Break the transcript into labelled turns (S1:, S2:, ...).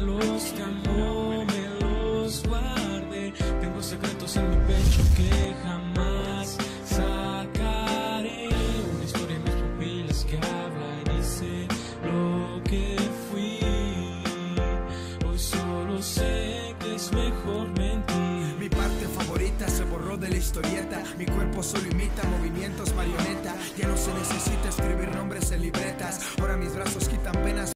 S1: Los que amor me los guarde. Tengo secretos en mi pecho que jamás sacaré. Una historia en mis pupilas que habla y dice lo que fui. Hoy solo sé que es mejor mentir.
S2: Mi parte favorita se borró de la historieta. Mi cuerpo solo imita movimientos marioneta. Ya no se necesita escribir nombres en libretas. Ahora mis brazos quitan penas.